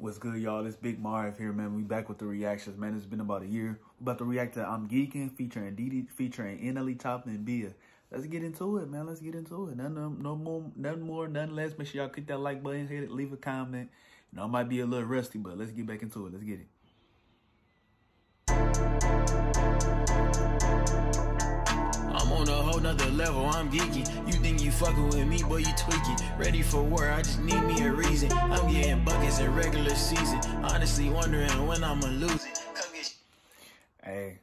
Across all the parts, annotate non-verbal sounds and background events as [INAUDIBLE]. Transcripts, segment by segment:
What's good, y'all? It's Big Marv here, man. We back with the reactions, man. It's been about a year. About to react to I'm Geeking featuring Didi, featuring NLE Choppa and Bia. Let's get into it, man. Let's get into it. None, no more, none more, none less. Make sure y'all click that like button, hit it, leave a comment. You know, I might be a little rusty, but let's get back into it. Let's get it. On a whole nother level, I'm geeky. You think you fucking with me, boy, you tweaking. Ready for war, I just need me a reason. I'm getting buckets in regular season. Honestly wondering when I'ma lose it. Hey,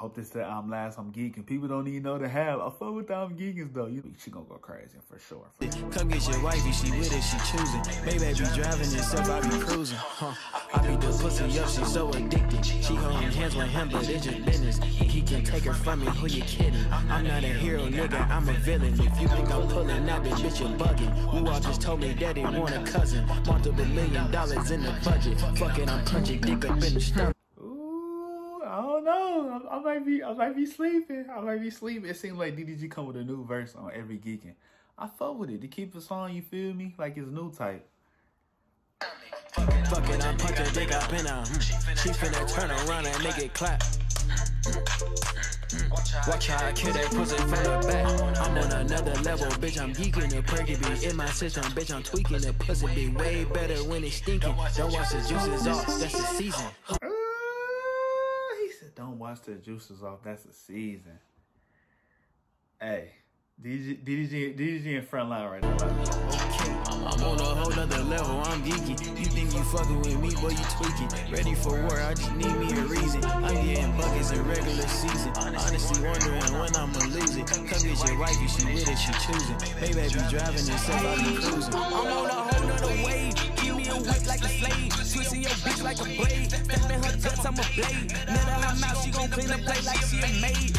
hope this that I'm um, last. I'm geeking. People don't even know the have. I fuck with the I'm though. You, she gonna go crazy for sure. Come get your wifey, she with it, she choosing. Maybe I be driving yourself, I be cruising. Huh. I be the pussy up, she so addicted. She holding hands with him, but it's just business. He can take her from me, who you kidding? I'm not a hero, nigga, I'm a villain. If you think I'm pulling out, then bitch, you're bugging. Who all just told me they want a cousin. Multiple million dollars in the budget. Fuck it, I'm punching dick up in the stomach. I know. I, I, might be I might be sleeping. I might be sleeping. It seems like DDG come with a new verse on every geeking. I fuck with it. To keep the song, you feel me? Like it's new type. Fuck it, I'm punching dick up in her. Hmm. She finna turn around and make it clap. Watch how I kill that pussy from the back. I'm on another level, bitch. I'm geeking the perky be in my system, bitch. I'm tweaking the pussy be way better when it's stinking. Don't watch the juices off, that's the season watch the juices off. That's the season. Hey, DDG, DDG, DDG in front line right now. Okay, I'm on a whole nother level. I'm geeky. You think you fucking with me, boy? You tweaking. Ready for war? I just need me a reason. I'm getting buckets in regular season. Honestly wondering when I'ma lose it. Come get your wife, you she with it, she choosing. Maybe I driving say I cruising. I'm on a whole nother wave. Give me a whip like a slave. Twisting your bitch like a blade. Stepping her guts, I'm a blade. Never her mouth, she gon' clean the plate like she a maid.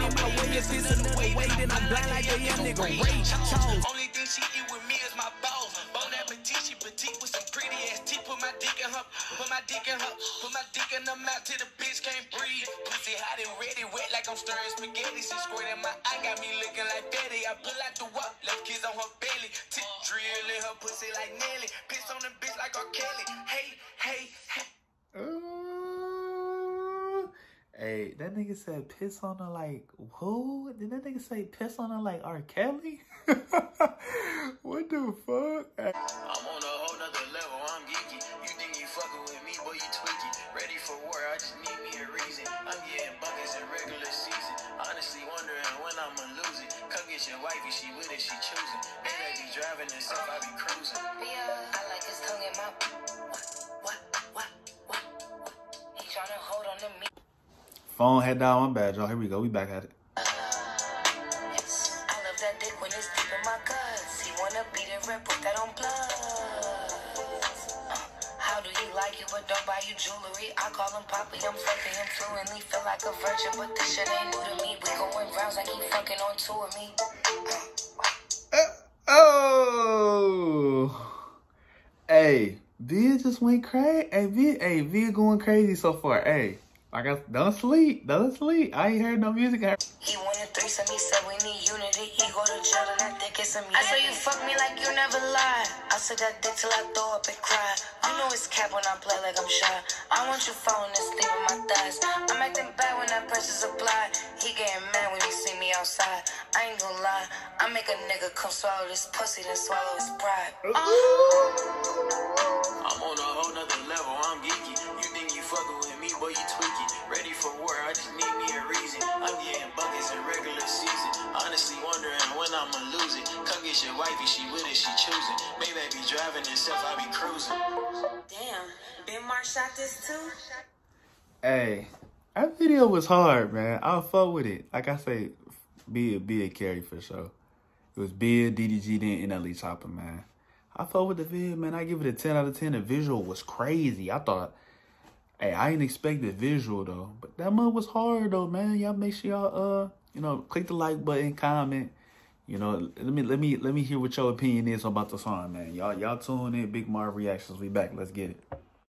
In my way. If it's another way, then I'm blind like a young nigga Ray Charles. Only thing she eat with me is my balls. Bon appetit, she petite with some pretty ass teeth. Put my dick in her, put my dick in her, put my dick in her mouth till the bitch can't breathe. Pussy hot and ready, wet like I'm stirring spaghetti. She squirting my eye, got me looking like Betty. I pull out the walk, left kids on her belly. Tip drill in her pussy like Nelly. Piss on the bitch like R. Kelly. Hey, hey, hey. Hey, that nigga said piss on her like who? Did that nigga say piss on her like R. Kelly? [LAUGHS] what the fuck? I'm on a whole nother level, I'm geeky. You think you fucking with me, boy, you tweaky. Ready for war, I just need me a reason. I'm getting buckets in regular season. Honestly wondering when I'ma lose it. Come get your wifey, she with it, she choosing. I be driving and stuff, I be cruising. Phone had died. My bad, y'all. Here we go. We back at it. Uh, yes. I love that dick when it's deep in my guts. He wanna be the rep, put that on plus. Uh, how do you like you, but don't buy you jewelry. I call him Poppy, I'm fucking him fluently. Feel like a virgin, but this shit ain't new to me. We going rounds, I keep fucking on two of me. Uh, oh, hey, Bia just went crazy. Hey, Bia, hey, Bia going crazy so far. Hey. Like I don't sleep, don't sleep. I ain't heard no music. He wanted threesome, he said we need unity. He go to jail and I think it's a I said you fuck me like you never lied. I said that dick till I throw up and cry. You know it's cap when I play like I'm shy. I want you falling asleep on my thighs. I'm acting bad when that pressure's applied. He getting mad when he see me outside. I ain't gonna lie, I make a nigga come swallow this pussy, then swallow his pride. Oh. Come get your wifey, she with it, she choosing. Maybe I be driving itself, I be cruising. Damn, Ben Mark shot this too? Hey, that video was hard, man. I'll fuck with it. Like I say, be a be a carry for sure. It was Big DDG, then NLE Choppa, man. I fuck with the vid, man. I give it a 10 out of 10. The visual was crazy. I thought Hey, I didn't expect the visual though, but that mud was hard though, man. Y'all make sure y'all uh, you know, click the like button, comment. You know, let me let me let me hear what your opinion is about the song, man. Y'all y'all tune in, Big Marv reactions. We back. Let's get it.